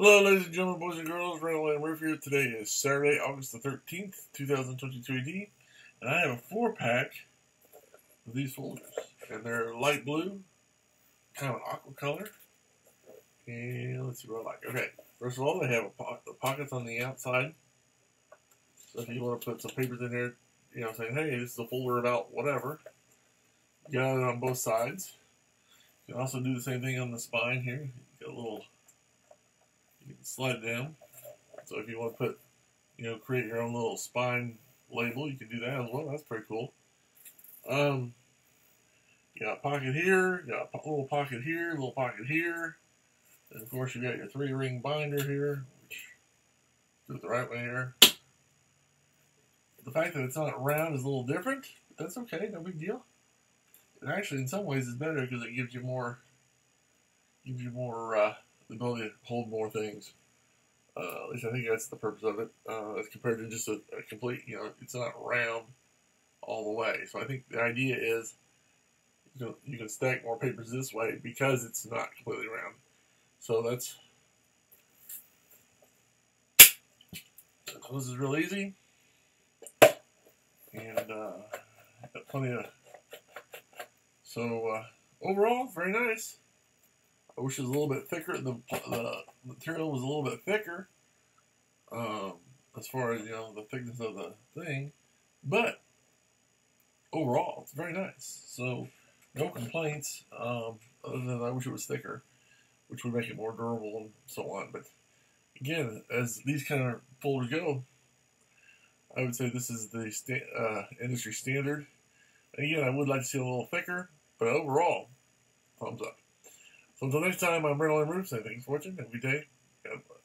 Hello, ladies and gentlemen, boys and girls. Randall M. Rueff here. Today is Saturday, August the 13th, 2022 AD, and I have a four pack of these folders. And they're light blue, kind of an aqua color. And let's see what I like. Okay, first of all, they have a po- the pockets on the outside. So if you want to put some papers in there, you know, saying, hey, this is a folder about whatever, you got it on both sides. You can also do the same thing on the spine here. You got a little slide down. So if you want to put, you know, create your own little spine label, you can do that as well. That's pretty cool. Um, you got a pocket here, you got a little pocket here, little pocket here. And of course, you got your three ring binder here, which do it the right way here. The fact that it's not round is a little different, that's okay, no big deal. It actually, in some ways, is better because it gives you more, gives you more uh, the ability to hold more things. Uh, at least I think that's the purpose of it, uh, as compared to just a, a complete, you know, it's not round all the way. So I think the idea is you can, you can stack more papers this way because it's not completely round. So that's this is real easy, and uh, plenty of. So uh, overall, very nice. I wish it was a little bit thicker. The the material was a little bit thicker, um, as far as you know the thickness of the thing, but overall it's very nice. So no complaints. Um, other than I wish it was thicker, which would make it more durable and so on. But again, as these kind of folders go, I would say this is the sta- uh, industry standard. Again, I would like to see it a little thicker, but overall, thumbs up. So until next time, I'm Marilyn Roots. I thanks for watching. Have a good day. God bless.